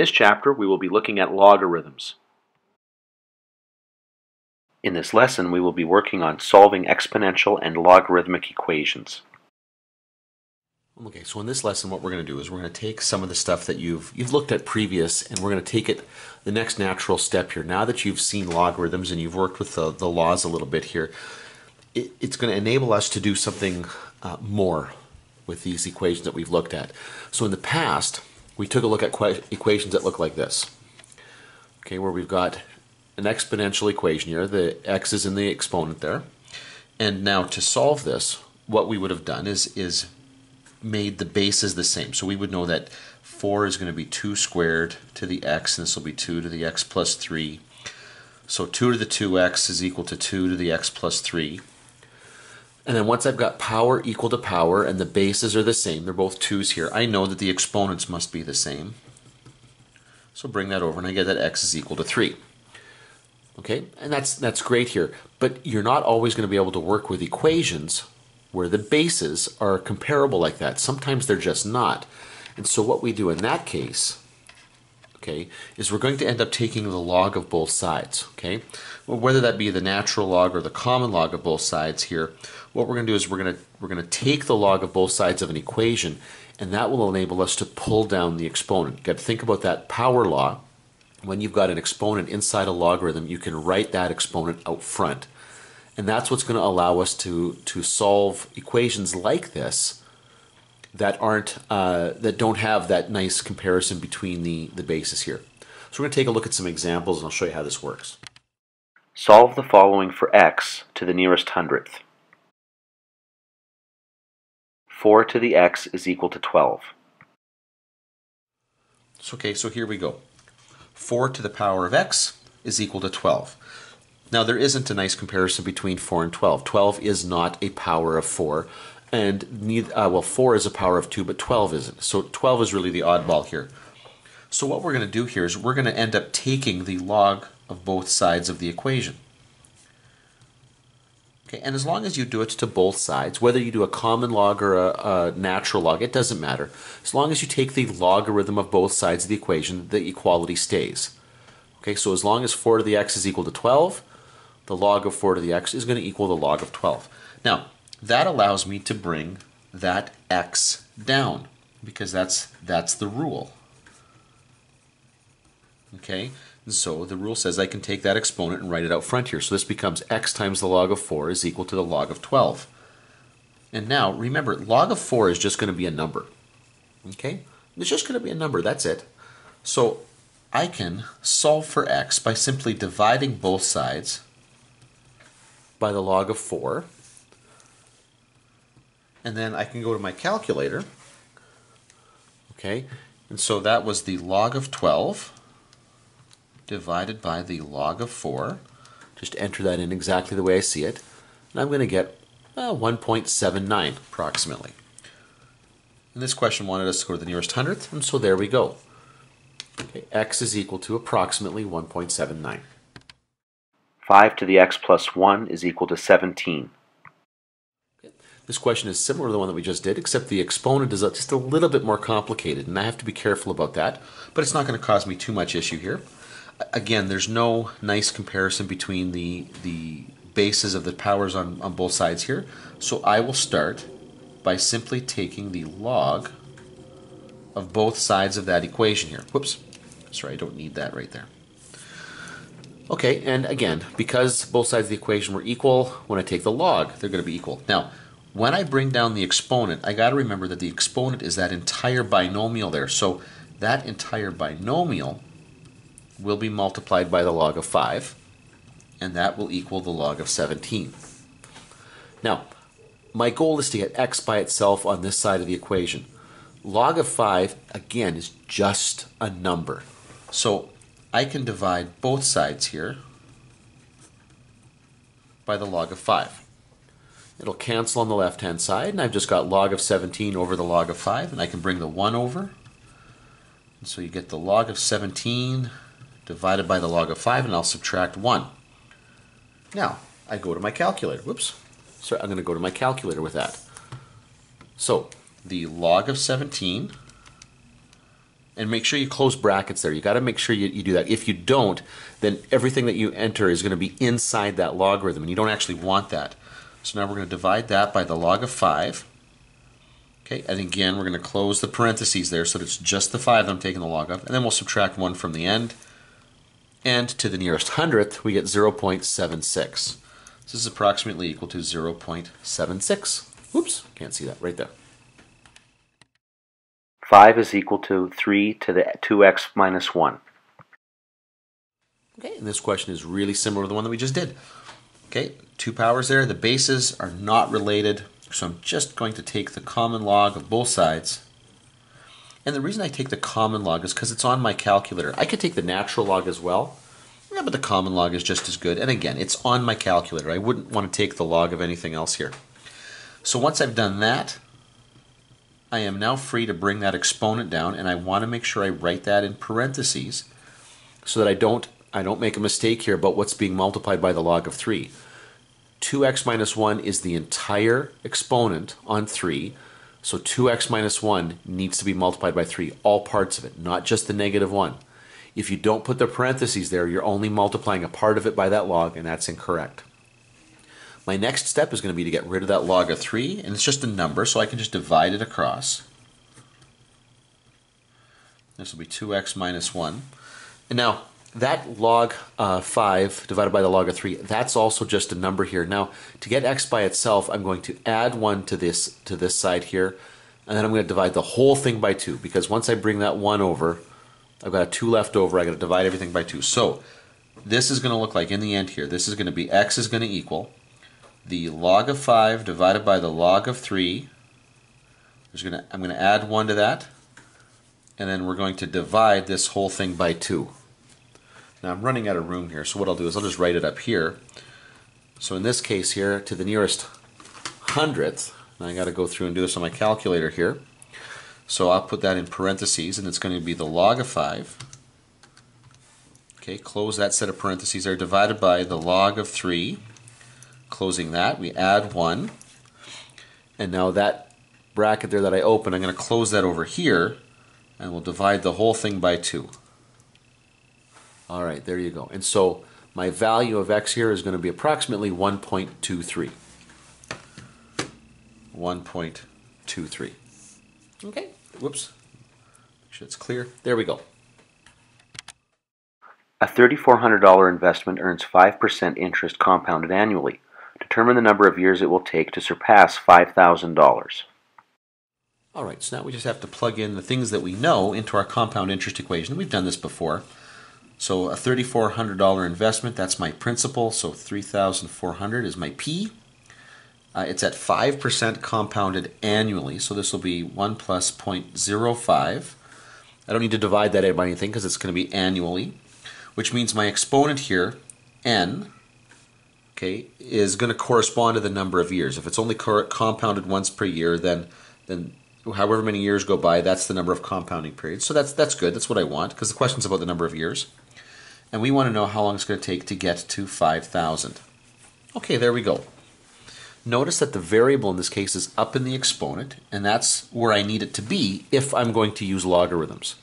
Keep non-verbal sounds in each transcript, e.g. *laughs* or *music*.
this chapter, we will be looking at logarithms. In this lesson, we will be working on solving exponential and logarithmic equations. Okay, so in this lesson, what we're going to do is we're going to take some of the stuff that you've you've looked at previous, and we're going to take it the next natural step here. Now that you've seen logarithms and you've worked with the, the laws a little bit here, it, it's going to enable us to do something uh, more with these equations that we've looked at. So in the past, we took a look at equations that look like this. Okay, where we've got an exponential equation here. The x is in the exponent there. And now to solve this, what we would have done is, is made the bases the same. So we would know that 4 is going to be 2 squared to the x, and this will be 2 to the x plus 3. So 2 to the 2x is equal to 2 to the x plus 3. And then once I've got power equal to power and the bases are the same, they're both 2's here, I know that the exponents must be the same. So bring that over and I get that x is equal to 3. Okay, and that's, that's great here. But you're not always going to be able to work with equations where the bases are comparable like that. Sometimes they're just not. And so what we do in that case, okay, is we're going to end up taking the log of both sides, okay? Well, whether that be the natural log or the common log of both sides here, what we're going to do is we're going to we're going to take the log of both sides of an equation and that will enable us to pull down the exponent. You've got to think about that power law. When you've got an exponent inside a logarithm, you can write that exponent out front. And that's what's going to allow us to, to solve equations like this that aren't uh, that don't have that nice comparison between the, the bases here. So we're going to take a look at some examples and I'll show you how this works. Solve the following for x to the nearest hundredth. 4 to the x is equal to 12. So, okay, so here we go. 4 to the power of x is equal to 12. Now, there isn't a nice comparison between 4 and 12. 12 is not a power of 4, and neither, uh, well, 4 is a power of 2, but 12 isn't. So 12 is really the oddball here. So what we're going to do here is we're going to end up taking the log of both sides of the equation. Okay, and as long as you do it to both sides, whether you do a common log or a, a, natural log, it doesn't matter. As long as you take the logarithm of both sides of the equation, the equality stays. Okay, so as long as 4 to the x is equal to 12, the log of 4 to the x is going to equal the log of 12. Now, that allows me to bring that x down because that's that's the rule. Okay, so the rule says I can take that exponent and write it out front here. So this becomes x times the log of 4 is equal to the log of 12. And now, remember, log of 4 is just going to be a number. Okay? It's just going to be a number, that's it. So I can solve for x by simply dividing both sides by the log of 4. And then I can go to my calculator. Okay, and so that was the log of 12 divided by the log of 4. Just enter that in exactly the way I see it. And I'm going to get uh, 1.79 approximately. And this question wanted us to go to the nearest hundredth, and so there we go. Okay, x is equal to approximately 1.79. 5 to the x plus 1 is equal to 17. This question is similar to the one that we just did, except the exponent is just a little bit more complicated, and I have to be careful about that, but it's not going to cause me too much issue here. Again, there's no nice comparison between the, the bases of the powers on, on both sides here, so I will start by simply taking the log of both sides of that equation here. Whoops, sorry, I don't need that right there. Okay, and again, because both sides of the equation were equal, when I take the log, they're going to be equal. Now, when I bring down the exponent, I got to remember that the exponent is that entire binomial there. So that entire binomial will be multiplied by the log of 5, and that will equal the log of 17. Now, my goal is to get x by itself on this side of the equation. Log of 5, again, is just a number. So I can divide both sides here by the log of 5. It'll cancel on the left-hand side, and I've just got log of 17 over the log of 5, and I can bring the 1 over. So you get the log of 17 divided by the log of 5, and I'll subtract 1. Now, I go to my calculator. Whoops. So I'm going to go to my calculator with that. So, the log of 17 And make sure you close brackets there. You got to make sure you, you do that. If you don't, then everything that you enter is going to be inside that logarithm, and you don't actually want that. So now we're going to divide that by the log of 5. Okay, and again, we're going to close the parentheses there so that it's just the 5 that I'm taking the log of, and then we'll subtract 1 from the end. And to the nearest hundredth, we get 0.76. This is approximately equal to 0.76. Oops, can't see that right there. 5 is equal to 3 to the 2x minus 1. Okay, and this question is really similar to the one that we just did. Okay, two powers there. The bases are not related, so I'm just going to take the common log of both sides. And the reason I take the common log is because it's on my calculator. I could take the natural log as well, yeah, but the common log is just as good. And again, it's on my calculator. I wouldn't want to take the log of anything else here. So once I've done that, I am now free to bring that exponent down, and I want to make sure I write that in parentheses so that I don't I don't make a mistake here about what's being multiplied by the log of 3. 2x minus 1 is the entire exponent on 3, so 2x minus 1 needs to be multiplied by 3, all parts of it, not just the negative 1. If you don't put the parentheses there, you're only multiplying a part of it by that log, and that's incorrect. My next step is going to be to get rid of that log of 3, and it's just a number, so I can just divide it across. This will be 2x minus 1. And now, that log uh, 5 divided by the log of 3, that's also just a number here. Now, to get x by itself, I'm going to add 1 to this, to this side here, and then I'm going to divide the whole thing by 2, because once I bring that 1 over, I've got a 2 left over, I've got to divide everything by 2. So, this is going to look like, in the end here, this is going to be x is going to equal the log of 5 divided by the log of 3. There's gonna, I'm going to add 1 to that, and then we're going to divide this whole thing by 2. Now I'm running out of room here, so what I'll do is I'll just write it up here. So in this case here, to the nearest hundredth, I got to go through and do this on my calculator here. So I'll put that in parentheses, and it's going to be the log of 5. Okay, close that set of parentheses are divided by the log of 3. Closing that, we add 1. And now that bracket there that I open, I'm going to close that over here, and we'll divide the whole thing by 2. All right, there you go. And so my value of x here is going to be approximately 1.23. 1.23. Okay, whoops. Make sure it's clear. There we go. A $3,400 investment earns 5% interest compounded annually. Determine the number of years it will take to surpass $5,000. All right, so now we just have to plug in the things that we know into our compound interest equation. We've done this before. So a $3,400 investment, that's my principal. So 3,400 is my P. Uh, it's at 5% compounded annually. So this will be 1 plus 0.05. I don't need to divide that by anything because it's going to be annually, which means my exponent here, n, okay, is going to correspond to the number of years. If it's only compounded once per year, then then however many years go by, that's the number of compounding periods. So that's that's good. That's what I want because the question's about the number of years and we want to know how long it's going to take to get to 5,000. Okay, there we go. Notice that the variable in this case is up in the exponent, and that's where I need it to be if I'm going to use logarithms.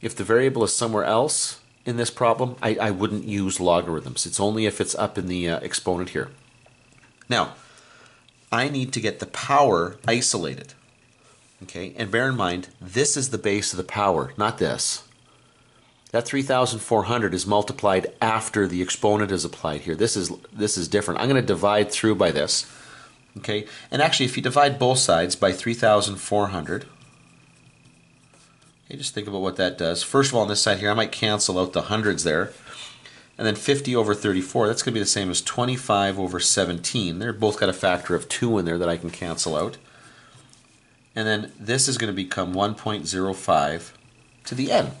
If the variable is somewhere else in this problem, I, I wouldn't use logarithms. It's only if it's up in the uh, exponent here. Now, I need to get the power isolated. Okay, and bear in mind, this is the base of the power, not this. That 3,400 is multiplied after the exponent is applied here. This is, this is different. I'm going to divide through by this. Okay, and actually if you divide both sides by 3,400, okay, just think about what that does. First of all, on this side here, I might cancel out the hundreds there. And then 50 over 34, that's going to be the same as 25 over 17. They're both got a factor of 2 in there that I can cancel out. And then this is going to become 1.05 to the n.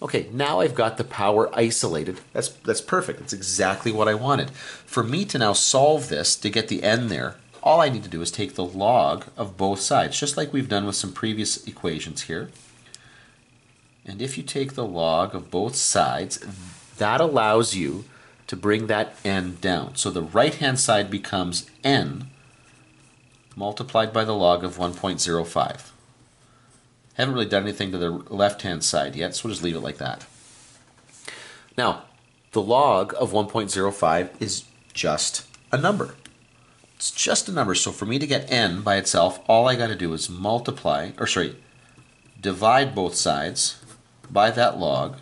Okay, now I've got the power isolated. That's, that's perfect. That's exactly what I wanted. For me to now solve this to get the n there, all I need to do is take the log of both sides, just like we've done with some previous equations here. And if you take the log of both sides, that allows you to bring that n down. So the right-hand side becomes n multiplied by the log of 1.05. Haven't really done anything to the left-hand side yet, so we'll just leave it like that. Now, the log of 1.05 is just a number. It's just a number. So for me to get n by itself, all I got to do is multiply, or sorry, divide both sides by that log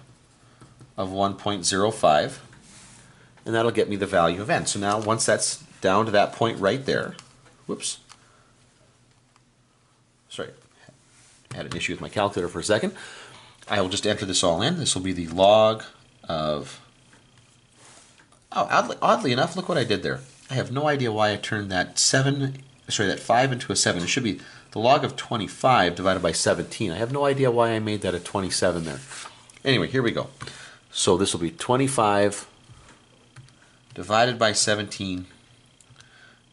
of 1.05, and that'll get me the value of n. So now once that's down to that point right there, whoops, sorry, I had an issue with my calculator for a second. I will just enter this all in. This will be the log of, oh, oddly, oddly enough, look what I did there. I have no idea why I turned that 7, sorry, that 5 into a 7. It should be the log of 25 divided by 17. I have no idea why I made that a 27 there. Anyway, here we go. So this will be 25 divided by 17,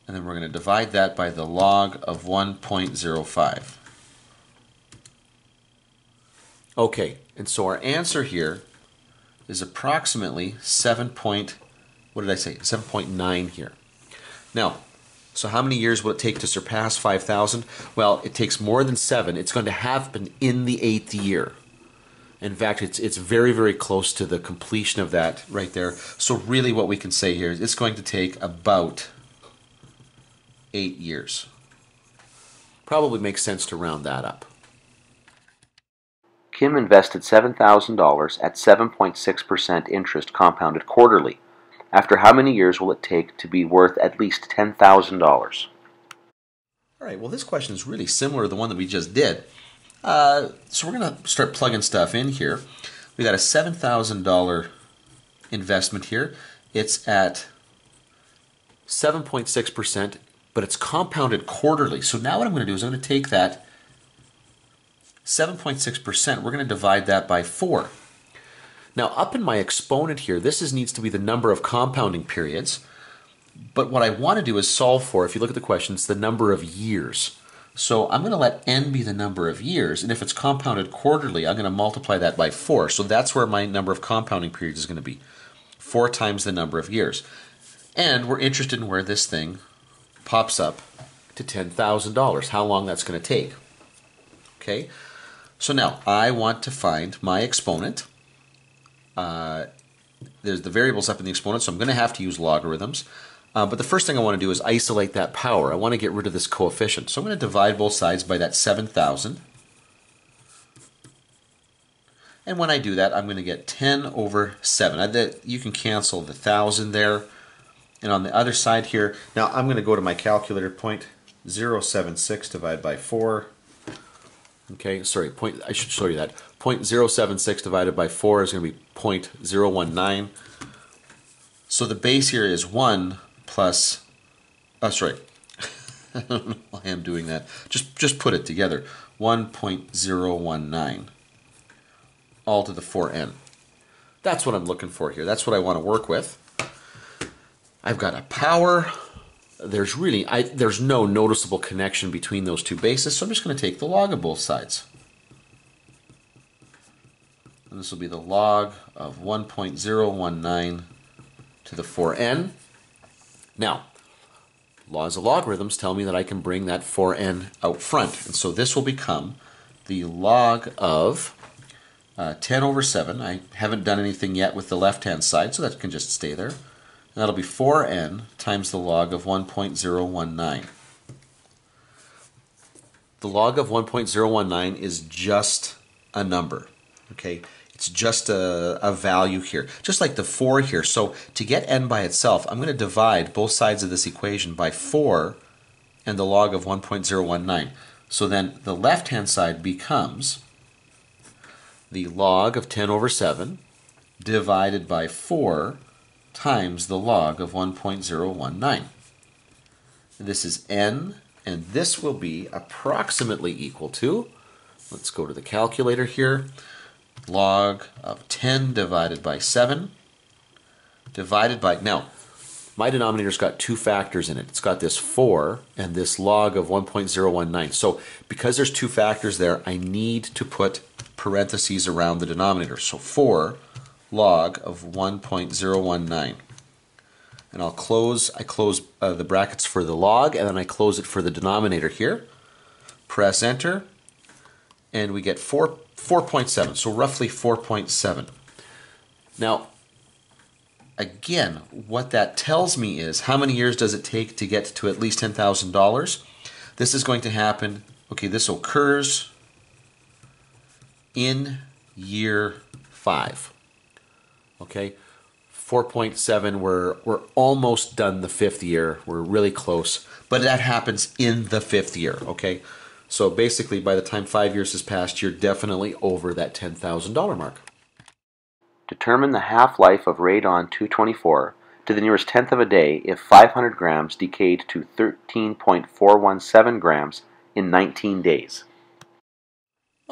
and then we're going to divide that by the log of 1.05. Okay, and so our answer here is approximately 7 point, what did I say, 7.9 here. Now, so how many years will it take to surpass 5,000? Well, it takes more than seven. It's going to happen in the eighth year. In fact, it's it's very very close to the completion of that right there. So really, what we can say here is it's going to take about eight years. Probably makes sense to round that up. Kim invested $7,000 at 7.6% interest compounded quarterly. After how many years will it take to be worth at least $10,000? All right, well, this question is really similar to the one that we just did. Uh, so we're going to start plugging stuff in here. We got a $7,000 investment here. It's at 7.6%, but it's compounded quarterly. So now what I'm going to do is I'm going to take that 7.6%, we're going to divide that by 4. Now, up in my exponent here, this is, needs to be the number of compounding periods. But what I want to do is solve for, if you look at the question, it's the number of years. So I'm going to let n be the number of years, and if it's compounded quarterly, I'm going to multiply that by 4. So that's where my number of compounding periods is going to be. 4 times the number of years. And we're interested in where this thing pops up to $10,000, how long that's going to take. Okay, so now I want to find my exponent. Uh, there's the variables up in the exponent, so I'm going to have to use logarithms. Uh, but the first thing I want to do is isolate that power. I want to get rid of this coefficient. So I'm going to divide both sides by that 7,000. And when I do that, I'm going to get 10 over 7. I, you can cancel the 1,000 there. And on the other side here, now I'm going to go to my calculator, point 0.076 divided by 4. Okay, sorry, point, I should show you that. 0.076 divided by 4 is going to be 0.019. So the base here is 1 plus, oh, sorry, *laughs* I don't know why I'm doing that. Just, just put it together. 1.019 all to the 4n. That's what I'm looking for here. That's what I want to work with. I've got a power. There's really, I, there's no noticeable connection between those two bases, so I'm just going to take the log of both sides. And this will be the log of 1.019 to the 4n. Now, laws of logarithms tell me that I can bring that 4n out front. And so this will become the log of uh, 10 over 7. I haven't done anything yet with the left-hand side, so that can just stay there. And that'll be 4n times the log of 1.019. The log of 1.019 is just a number. Okay, it's just a, a value here, just like the 4 here. So to get n by itself, I'm going to divide both sides of this equation by 4 and the log of 1.019. So then the left-hand side becomes the log of 10 over 7 divided by 4 times the log of 1.019. This is n, and this will be approximately equal to, let's go to the calculator here, log of 10 divided by 7 divided by, now, my denominator's got two factors in it. It's got this 4 and this log of 1.019. So because there's two factors there, I need to put parentheses around the denominator. So 4 log of 1.019. And I'll close, I close uh, the brackets for the log and then I close it for the denominator here. Press enter and we get 4, 4.7, so roughly 4.7. Now, again, what that tells me is how many years does it take to get to at least $10,000? This is going to happen, okay, this occurs in year five. Okay, 4.7, we're, we're almost done the fifth year. We're really close, but that happens in the fifth year. Okay, so basically, by the time five years has passed, you're definitely over that $10,000 mark. Determine the half-life of radon 224 to the nearest tenth of a day if 500 grams decayed to 13.417 grams in 19 days.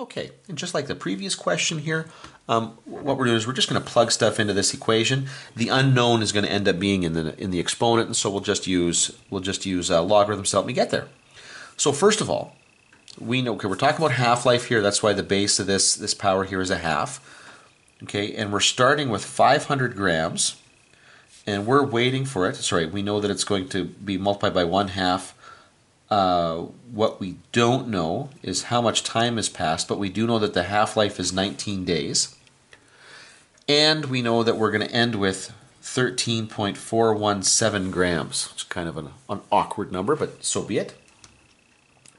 Okay, and just like the previous question here, um, what we're doing is we're just going to plug stuff into this equation. The unknown is going to end up being in the in the exponent, and so we'll just use we'll just use uh, logarithms to help me get there. So first of all, we know okay we're talking about half life here. That's why the base of this this power here is a half. Okay, and we're starting with 500 grams, and we're waiting for it. Sorry, we know that it's going to be multiplied by one half uh, what we don't know is how much time has passed, but we do know that the half life is 19 days. And we know that we're going to end with 13.417 grams. It's kind of an, an awkward number, but so be it.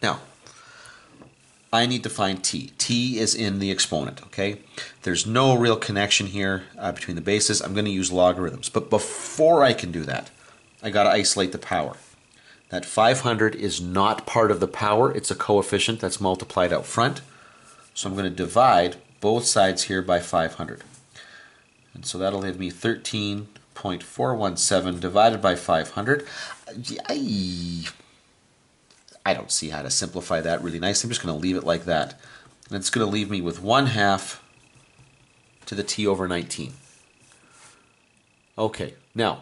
Now, I need to find t. t is in the exponent, okay? There's no real connection here uh, between the bases. I'm going to use logarithms. But before I can do that, I got to isolate the power. That 500 is not part of the power, it's a coefficient that's multiplied out front. So I'm going to divide both sides here by 500. And so that'll give me 13.417 divided by 500. I, don't see how to simplify that really nice. I'm just going to leave it like that. And it's going to leave me with 1 half to the t over 19. Okay, now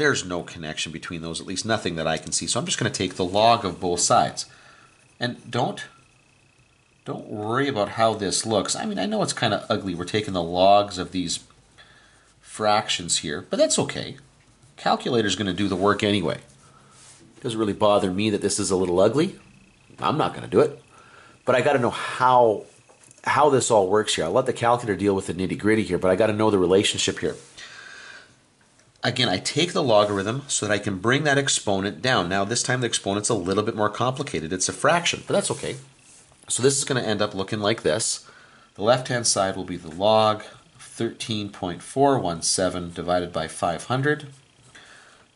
there's no connection between those, at least nothing that I can see. So I'm just going to take the log of both sides. And don't don't worry about how this looks. I mean, I know it's kind of ugly. We're taking the logs of these fractions here, but that's okay. Calculator's going to do the work anyway. Doesn't really bother me that this is a little ugly. I'm not going to do it. But I got to know how how this all works here. I'll let the calculator deal with the nitty gritty here, but I got to know the relationship here again, I take the logarithm so that I can bring that exponent down. Now, this time the exponent's a little bit more complicated. It's a fraction, but that's okay. So this is going to end up looking like this. The left-hand side will be the log 13.417 divided by 500.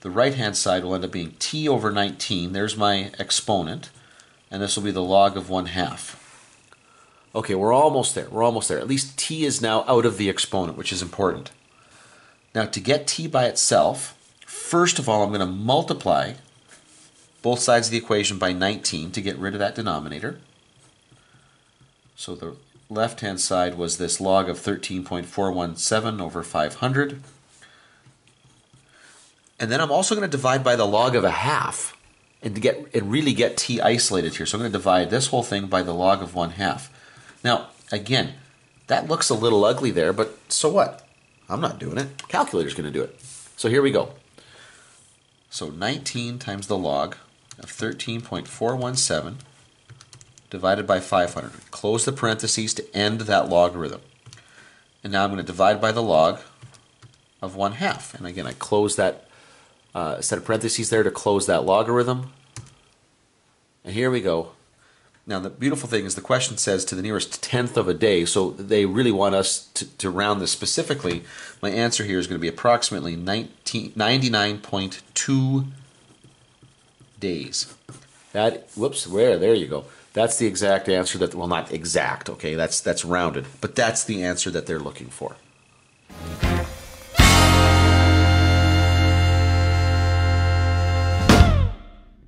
The right-hand side will end up being t over 19. There's my exponent. And this will be the log of 1 half. Okay, we're almost there. We're almost there. At least t is now out of the exponent, which is important. Now to get t by itself, first of all I'm going to multiply both sides of the equation by 19 to get rid of that denominator. So the left-hand side was this log of 13.417 over 500. And then I'm also going to divide by the log of a half and to get and really get t isolated here. So I'm going to divide this whole thing by the log of 1 half. Now, again, that looks a little ugly there, but so what? I'm not doing it. Calculator's going to do it. So here we go. So 19 times the log of 13.417 divided by 500. Close the parentheses to end that logarithm. And now I'm going to divide by the log of 1 half. And again, I close that uh, set of parentheses there to close that logarithm. And here we go. Now, the beautiful thing is the question says to the nearest tenth of a day, so they really want us to, to round this specifically. My answer here is going to be approximately 99.2 days. That, whoops, where, there you go. That's the exact answer that, well, not exact, okay, that's, that's rounded, but that's the answer that they're looking for.